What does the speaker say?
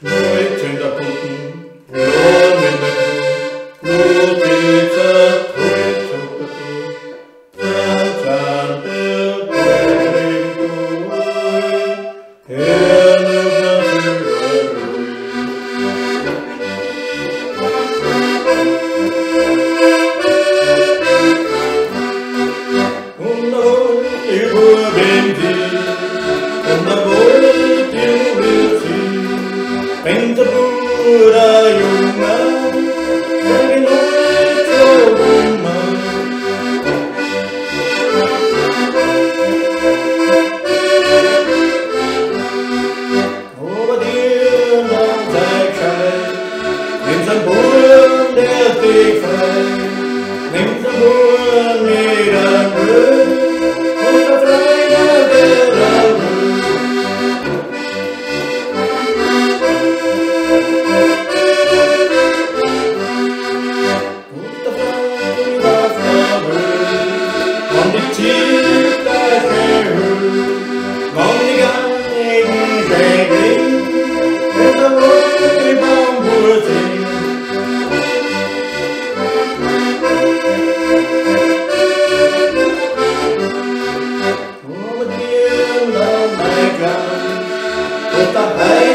schmeichelnder Puppen. Mentre pura yunga Naginoito buma Over dir man der Kai Mentre pura der Tifei Mentre pura Eu também. Tá